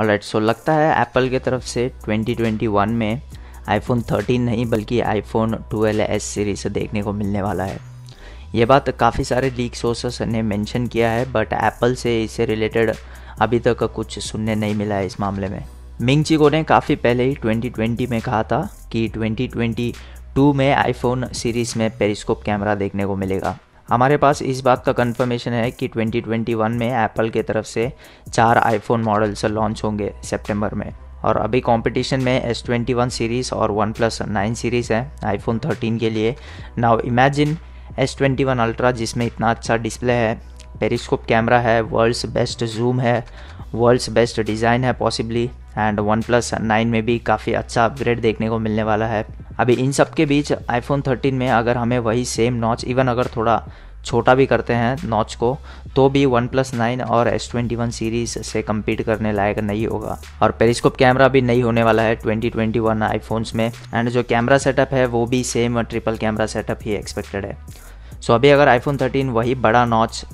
Alright so लगता है Apple की तरफ़ से 2021 में आईफोन 13 नहीं, बल्कि आईफोन 12 एस सीरीज़ देखने को मिलने वाला है। ये बात काफ़ी सारे लीक सोर्सेस ने मेंशन किया है बट एप्पल से इससे रिलेटेड अभी तक कुछ सुनने नहीं मिला है इस मामले में। मिंग चिको ने काफ़ी पहले ही 2020 में कहा था कि 2022 में आईफोन सीरीज़ में पेरिस्कोप कैमरा देखने को मिलेगा। हमारे पास इस बात का कंफर्मेशन है कि 2021 में एप्पल की तरफ़ से चार आईफोन मॉडल्स लॉन्च होंगे सितंबर में। और अभी कंपटीशन में एस ट्वेंटी वन सीरीज़ और वन प्लस नाइन सीरीज़ है आईफोन 13 के लिए। Now imagine S twenty one ultra जिसमें इतना अच्छा डिस्प्ले है पेरिस्कोप कैमरा है वर्ल्ड्स बेस्ट जूम है वर्ल्ड्स बेस्ट डिज़ाइन है possibly and OnePlus nine में भी काफ़ी अच्छा अपग्रेड देखने को मिलने वाला है। अभी इन सब के बीच आईफोन 13 में अगर हमें वही सेम नॉच इवन अगर थोड़ा छोटा भी करते हैं नॉच को तो भी वन प्लस नाइन और एस ट्वेंटी वन सीरीज़ से कम्पीट करने लायक नहीं होगा। और पेरिस्कोप कैमरा भी नहीं होने वाला है 2021 आईफोन्स में। एंड जो कैमरा सेटअप है वो भी सेम ट्रिपल कैमरा सेटअप ही एक्सपेक्टेड है। सो so, अभी अगर आईफोन 13 वही बड़ा नॉच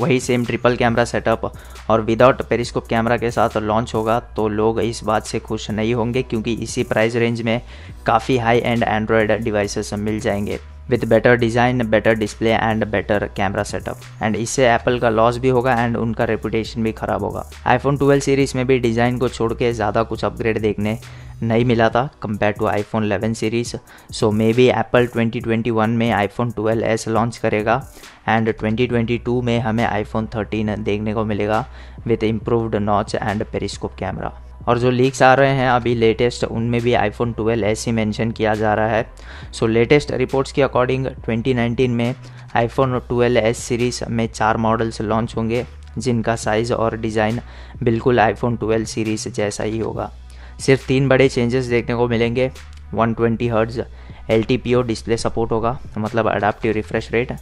वही सेम ट्रिपल कैमरा सेटअप और विदाउट पेरिस्कोप कैमरा के साथ लॉन्च होगा तो लोग इस बात से खुश नहीं होंगे क्योंकि इसी प्राइस रेंज में काफ़ी हाई एंड एंड्रॉयड डिवाइसेस मिल जाएँगे। With better design better display and better camera setup and इससे एप्पल का लॉस भी होगा एंड उनका रेपुटेशन भी खराब होगा। आईफोन 12 सीरीज़ में भी डिज़ाइन को छोड़ के ज़्यादा कुछ अपग्रेड देखने नहीं मिला था compare to iPhone 11 series so may be Apple 2021 में आईफोन 12 एस लॉन्च करेगा एंड 2022 में हमें आईफोन 13 देखने को मिलेगा with improved notch and periscope camera और जो लीक्स आ रहे हैं अभी लेटेस्ट उनमें भी आईफोन 12 ऐसे मैंशन किया जा रहा है। सो लेटेस्ट रिपोर्ट्स के अकॉर्डिंग 2019 में आईफोन 12 एस सीरीज़ में चार मॉडल्स लॉन्च होंगे, जिनका साइज़ और डिज़ाइन बिल्कुल आईफोन 12 सीरीज़ जैसा ही होगा। सिर्फ़ तीन बड़े चेंजेस देखने को मिलेंगे। 120 twenty hertz L display support होगा मतलब adaptive refresh rate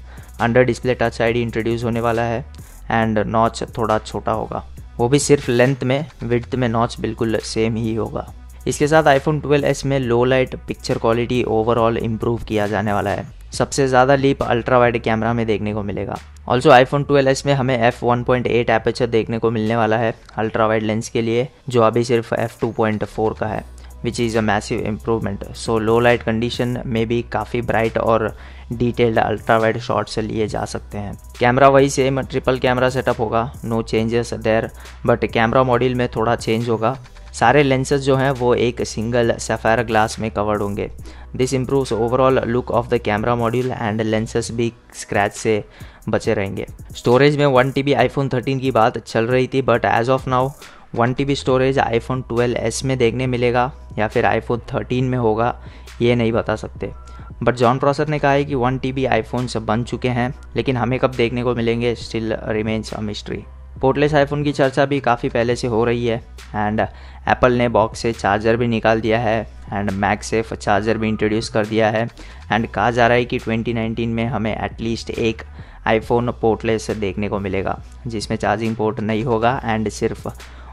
under display touch ID introduce होने वाला है एंड नॉच थोड़ा छोटा होगा। वो भी सिर्फ़ लेंथ में विड्थ में नॉच बिल्कुल सेम ही होगा। इसके साथ आईफोन 12s में low light picture quality overall improve किया जाने वाला है। सबसे ज़्यादा लीप अल्ट्रा वाइड कैमरा में देखने को मिलेगा। ऑल्सो आईफोन 12s में हमें एफ़ 1.8 एपेचर देखने को मिलने वाला है अल्ट्रा वाइड लेंस के लिए, जो अभी सिर्फ़ एफ़ 2.4 का है। Which is a massive improvement so low light condition में भी काफ़ी ब्राइट और डिटेल्ड अल्ट्रा वाइड शॉट्स लिए जा सकते हैं। कैमरा वही सेम ट्रिपल कैमरा सेटअप होगा। No changes there but camera module में थोड़ा चेंज होगा। सारे लेंसेज जो हैं, वो एक सिंगल सफ़ायर ग्लास में कवर्ड होंगे। This improves overall look of the camera module and lenses भी स्क्रैच से बचे रहेंगे। स्टोरेज में one T B iPhone thirteen की बात चल रही थी but as of now one T storage iPhone 12s में देखने मिलेगा या फिर आईफोन 13 में होगा, ये नहीं बता सकते। बट जॉन प्रॉसर ने कहा है कि वन टी बी आईफोन्स बन चुके हैं, लेकिन हमें कब देखने को मिलेंगे still remains a mystery portless iPhone की चर्चा भी काफ़ी पहले से हो रही है एंड एप्पल ने बॉक्स से चार्जर भी निकाल दिया है एंड मैक सेफ़ चार्जर भी इंट्रोड्यूस कर दिया है एंड कहा जा रहा है कि 2019 में हमें एटलीस्ट एक आईफोन पोर्टलेस देखने को मिलेगा, जिसमें चार्जिंग पोर्ट नहीं होगा एंड सिर्फ़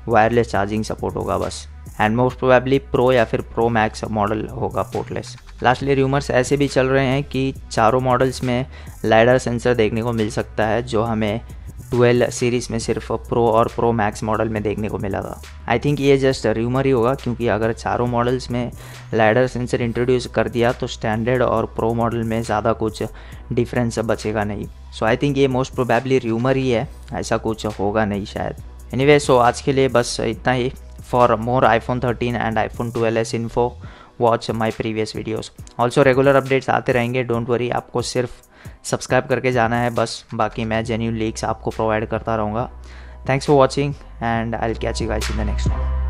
वायरलेस चार्जिंग सपोर्ट होगा बस। एंड मोस्ट प्रोबेबली प्रो या फिर प्रो मैक्स मॉडल होगा पोर्टलेस लास्टली रूमर्स ऐसे भी चल रहे हैं कि चारों मॉडल्स में लाइडर सेंसर देखने को मिल सकता है, जो हमें ट्वेल्व सीरीज़ में सिर्फ़ प्रो और प्रो मैक्स मॉडल में देखने को मिला था। आई थिंक ये जस्ट र्यूमर ही होगा, क्योंकि अगर चारों मॉडल्स में लाइडर सेंसर इंट्रोड्यूस कर दिया तो स्टैंडर्ड और प्रो मॉडल में ज़्यादा कुछ डिफरेंस बचेगा नहीं। सो आई थिंक ये मोस्ट प्रोबेबली र्यूमर ही है, ऐसा कुछ होगा नहीं शायद। एनीवे सो आज के लिए बस इतना ही for more iPhone 13 and iPhone 12s info watch my previous videos also regular updates आते रहेंगे डोंट वरी आपको सिर्फ़ सब्सक्राइब करके जाना है, बस। बाकी मैं जेन्यून लीक्स आपको प्रोवाइड करता रहूँगा। Thanks for watching and I catch you guys in the next one